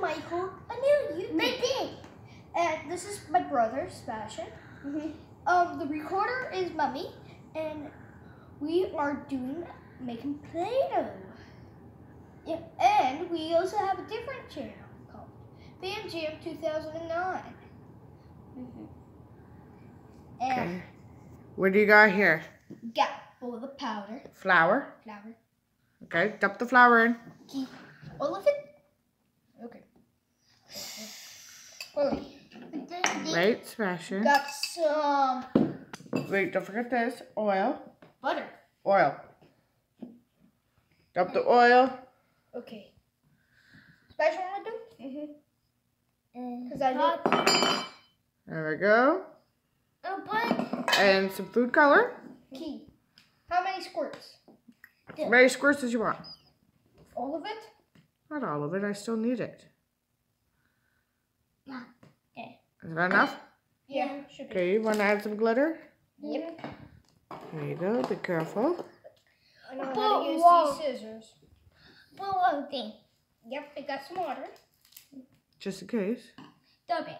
Michael, a new YouTube. Maybe. And this is my brother, Sebastian. Mhm. Um, the recorder is Mummy, and we are doing making Play-Doh. Yeah, and we also have a different channel called Bam Jam 2009. Mhm. And Okay. What do you got here? got all the powder, Flour. flour, Okay, dump the flour in. keep all of it. Okay. Holy. Wait, Sebastian. Got some Wait, don't forget this. Oil. butter. Oil. Dump the oil. Okay. Special want to do? Uh, Because I did. There we go. Oh, but And some food color. Key. How many squirts? As many squirts as you want. All of it? Not all of it. I still need it. Yeah. Okay. Is that enough? Yeah, should. Okay, you want to add some glitter? Yep. There you go. Be careful. I know how But to use whoa. these scissors. but one thing. Yep, I got some water. Just in case. Stop it.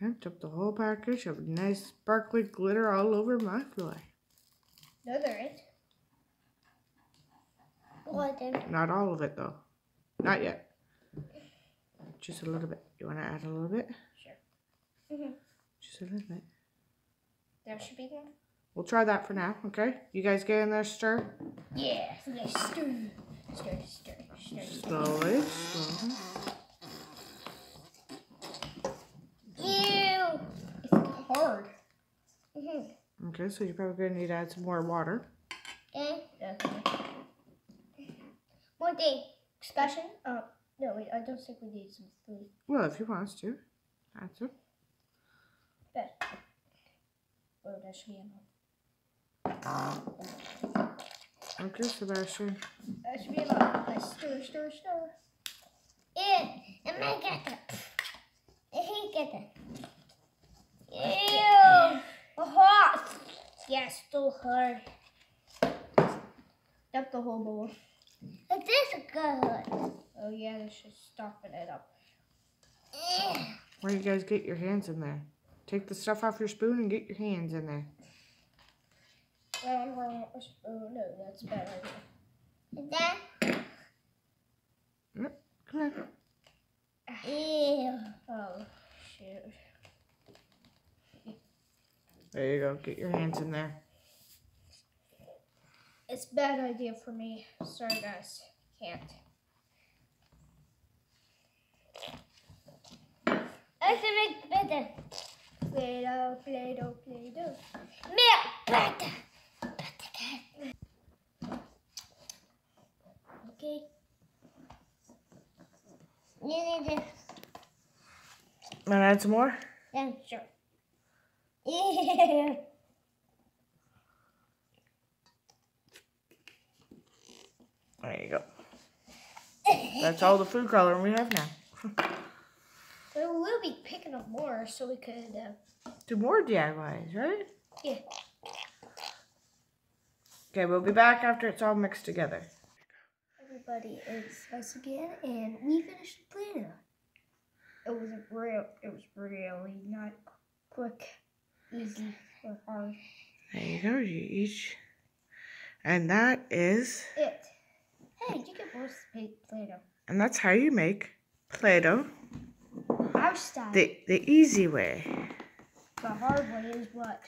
And dump the whole package of nice sparkly glitter all over my fly. No, there ain't. What then? Not all of it though. Not yet. Just a little bit. You want to add a little bit? Sure. Mhm. Just a little bit. There should be one. We'll try that for now, okay? You guys get in there, stir. Yeah. Okay, stir. Stir, stir, stir. Slowly, slowly. Ew. It's hard. Mhm. Okay, so you're probably gonna need to add some more water. Okay. Okay. One thing. Special? Uh, no, wait, I don't think we need some food. Well, if he wants to. That's it. But, well, that should be enough. Okay, Sebastian. That should be enough. I stir, stir, stir. Ew. And I get it. And he get it. Ew. Hot. Yes, still hard. Dump the whole bowl. It is good. Oh yeah, this should soften it up. Ew. Where you guys get your hands in there? Take the stuff off your spoon and get your hands in there. Well, well, oh no, that's a bad idea. And then. Come on. Ew. Oh, shoot. There you go. Get your hands in there. It's a bad idea for me. Sorry, guys. Can't. I can make better. Play-Doh, Play-Doh, Play-Doh. Milk better. Better. Okay. You need to. Want to add some more? Yeah, sure. Ew. There you go. That's all the food coloring we have now. We'll be picking up more so we could, uh, Do more DIYs, right? yeah. Okay, we'll be back after it's all mixed together. Everybody, it's us again, and we finished the Play-Doh. It was real, it was really not quick, easy, or hard. There you go. You each. And that is. It. Hey, you Play-Doh. And that's how you make Play-Doh Our style. the, the easy way. The hard way is what?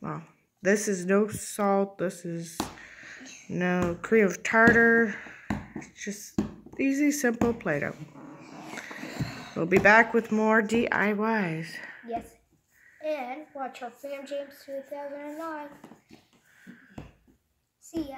Well, this is no salt. This is no cream of tartar. It's just easy, simple Play-Doh. We'll be back with more DIYs. Yes. And watch our Fam James 2009. See ya.